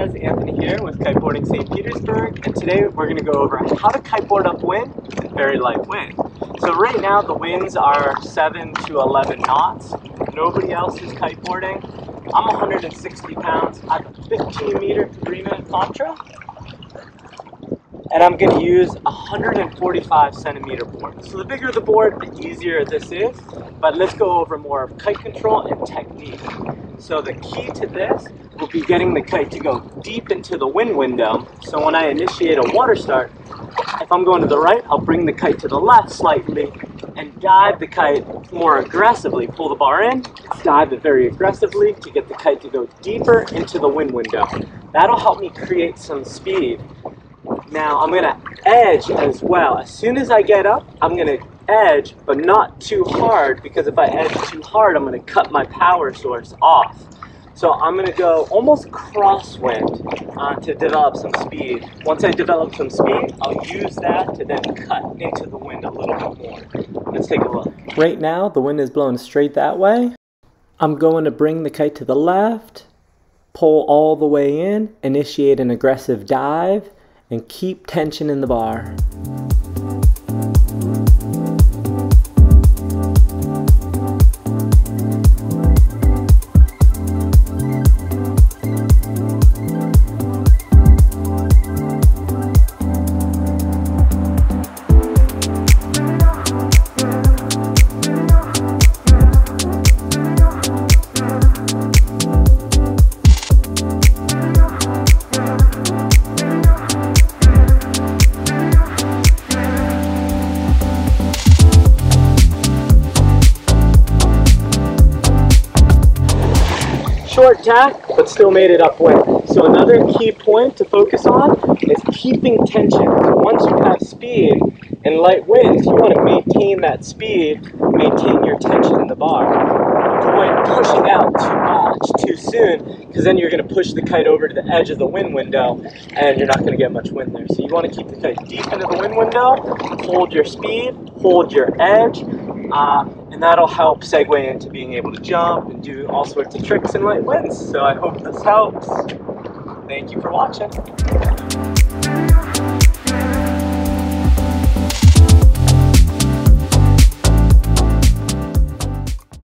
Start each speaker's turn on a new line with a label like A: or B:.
A: guys, Anthony here with Kiteboarding St. Petersburg, and today we're going to go over how to kiteboard upwind in very light wind. So right now the winds are 7 to 11 knots. Nobody else is kiteboarding. I'm 160 pounds. I have a 15 meter Cabrinha Contra, and I'm going to use a 145 centimeter board. So the bigger the board, the easier this is, but let's go over more of kite control and technique. So the key to this will be getting the kite to go deep into the wind window. So when I initiate a water start, if I'm going to the right, I'll bring the kite to the left slightly and dive the kite more aggressively. Pull the bar in, dive it very aggressively to get the kite to go deeper into the wind window. That'll help me create some speed. Now I'm gonna edge as well. As soon as I get up, I'm gonna edge, but not too hard because if I edge too hard, I'm gonna cut my power source off. So I'm gonna go almost crosswind uh, to develop some speed. Once I develop some speed, I'll use that to then cut into the wind a little bit more. Let's take a look. Right now, the wind is blowing straight that way. I'm going to bring the kite to the left, pull all the way in, initiate an aggressive dive, and keep tension in the bar. Short tack, but still made it upwind. So another key point to focus on is keeping tension. So once you have speed and light winds, you want to maintain that speed, maintain your tension in the bar. Avoid pushing out too much too soon, because then you're going to push the kite over to the edge of the wind window, and you're not going to get much wind there. So you want to keep the kite deep into the wind window, hold your speed, hold your edge, uh, and that'll help segue into being able to jump and do all sorts of tricks in light winds. So I hope this helps. Thank you for watching.